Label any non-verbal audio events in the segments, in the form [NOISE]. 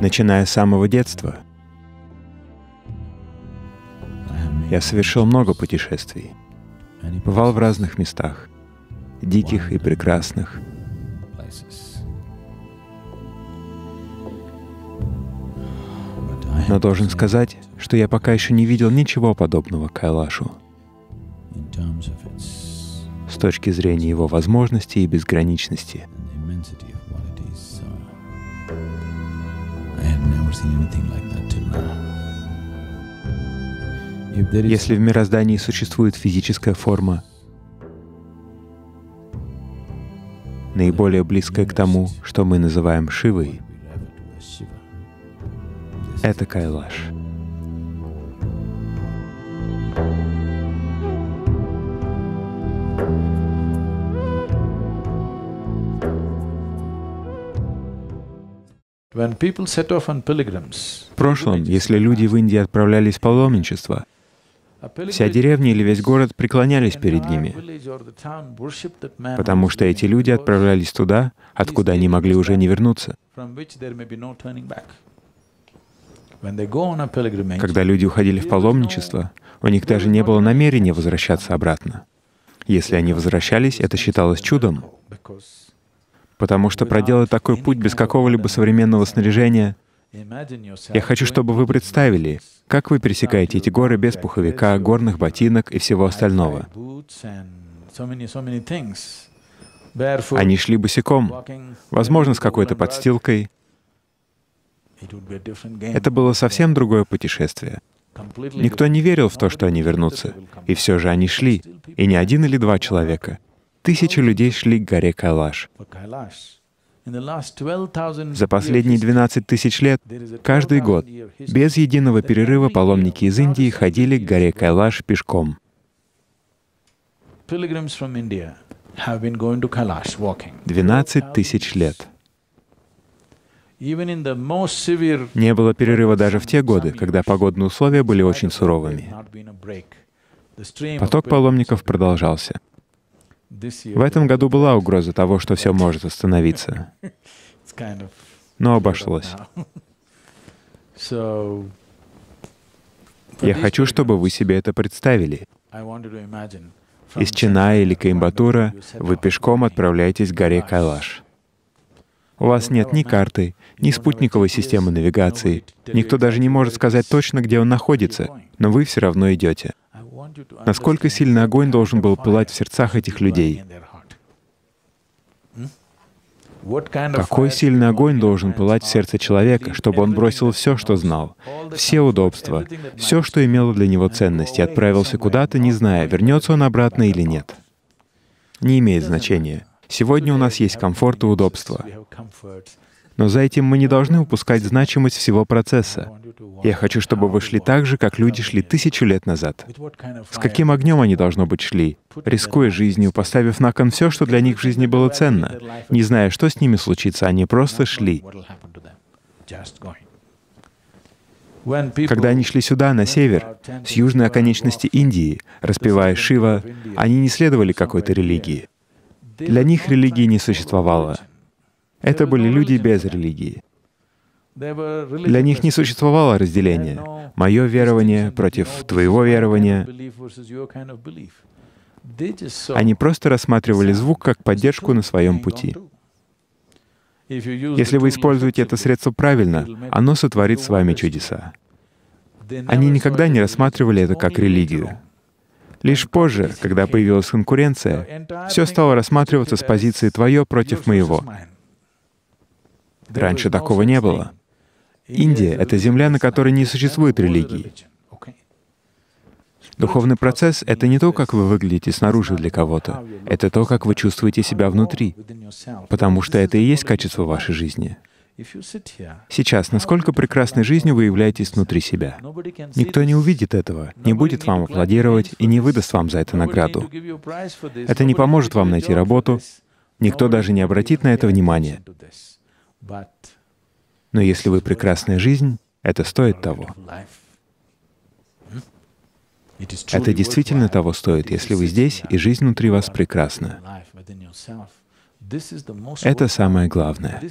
Начиная с самого детства, я совершил много путешествий. Бывал в разных местах, диких и прекрасных. Но должен сказать, что я пока еще не видел ничего подобного Кайлашу с точки зрения его возможностей и безграничности. Если в мироздании существует физическая форма, наиболее близкая к тому, что мы называем Шивой, это Кайлаш. В прошлом, если люди в Индии отправлялись в паломничество, вся деревня или весь город преклонялись перед ними, потому что эти люди отправлялись туда, откуда они могли уже не вернуться. Когда люди уходили в паломничество, у них даже не было намерения возвращаться обратно. Если они возвращались, это считалось чудом, потому что проделать такой путь без какого-либо современного снаряжения Я хочу, чтобы вы представили, как вы пересекаете эти горы без пуховика, горных ботинок и всего остального. Они шли босиком, возможно, с какой-то подстилкой. Это было совсем другое путешествие. Никто не верил в то, что они вернутся. И все же они шли. И не один или два человека. Тысячи людей шли к горе Кайлаш. За последние 12 тысяч лет, каждый год, без единого перерыва паломники из Индии ходили к горе Кайлаш пешком. 12 тысяч лет. Не было перерыва даже в те годы, когда погодные условия были очень суровыми. Поток паломников продолжался. В этом году была угроза того, что все может остановиться, [LAUGHS] но обошлось. [LAUGHS] Я хочу, чтобы вы себе это представили. Из Ченай или Коимбатура вы пешком отправляетесь к горе Кайлаш. У вас нет ни карты, ни спутниковой системы навигации. Никто даже не может сказать точно, где он находится, но вы все равно идете. Насколько сильный огонь должен был пылать в сердцах этих людей? Какой сильный огонь должен пылать в сердце человека, чтобы он бросил все, что знал, все удобства, все, что имело для него ценность, и отправился куда-то, не зная, вернется он обратно или нет? Не имеет значения. Сегодня у нас есть комфорт и удобство. Но за этим мы не должны упускать значимость всего процесса. Я хочу, чтобы вы шли так же, как люди шли тысячу лет назад. С каким огнем они, должно быть, шли, рискуя жизнью, поставив на кон все, что для них в жизни было ценно, не зная, что с ними случится, они просто шли. Когда они шли сюда, на север, с южной оконечности Индии, распевая Шива, они не следовали какой-то религии. Для них религии не существовало. Это были люди без религии. Для них не существовало разделения. Мое верование против твоего верования. Они просто рассматривали звук как поддержку на своем пути. Если вы используете это средство правильно, оно сотворит с вами чудеса. Они никогда не рассматривали это как религию. Лишь позже, когда появилась конкуренция, все стало рассматриваться с позиции «твое против моего». Раньше такого не было. Индия — это земля, на которой не существует религии. Духовный процесс — это не то, как вы выглядите снаружи для кого-то, это то, как вы чувствуете себя внутри, потому что это и есть качество вашей жизни. Сейчас, насколько прекрасной жизнью вы являетесь внутри себя? Никто не увидит этого, не будет вам аплодировать и не выдаст вам за это награду. Это не поможет вам найти работу, никто даже не обратит на это внимания. Но если вы прекрасная жизнь, это стоит того. Это действительно того стоит, если вы здесь, и жизнь внутри вас прекрасна. Это самое главное.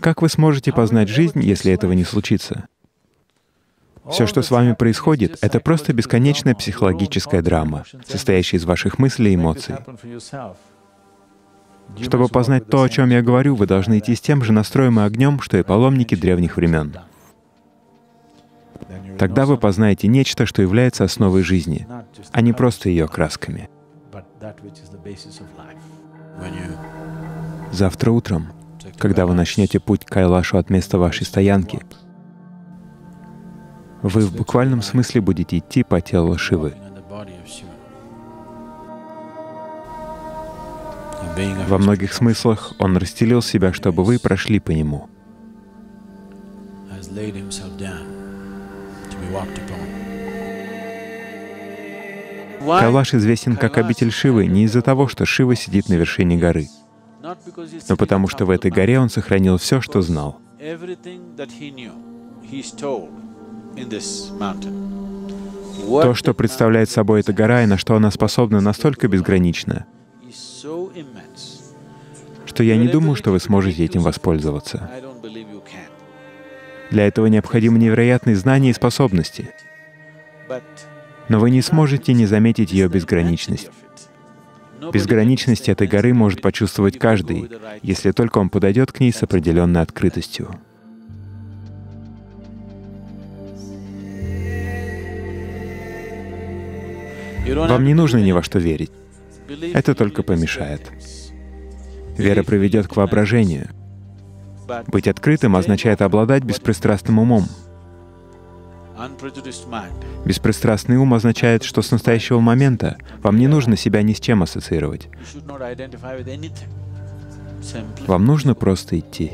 Как вы сможете познать жизнь, если этого не случится? Все, что с вами происходит, это просто бесконечная психологическая драма, состоящая из ваших мыслей и эмоций. Чтобы познать то, о чем я говорю, вы должны идти с тем же настроем и огнем, что и паломники древних времен. Тогда вы познаете нечто, что является основой жизни, а не просто ее красками. Завтра утром, когда вы начнете путь к Кайлашу от места вашей стоянки, вы в буквальном смысле будете идти по телу Шивы. Во многих смыслах Он расстелил себя, чтобы вы прошли по Нему. Кайлаш известен как обитель Шивы не из-за того, что Шива сидит на вершине горы, но потому что в этой горе он сохранил все, что знал. То, что представляет собой эта гора и на что она способна, настолько безгранично, что я не думаю, что вы сможете этим воспользоваться. Для этого необходимы невероятные знания и способности. Но вы не сможете не заметить ее безграничность. Безграничность этой горы может почувствовать каждый, если только он подойдет к ней с определенной открытостью. Вам не нужно ни во что верить. Это только помешает. Вера приведет к воображению. Быть открытым означает обладать беспристрастным умом. Беспристрастный ум означает, что с настоящего момента вам не нужно себя ни с чем ассоциировать. Вам нужно просто идти.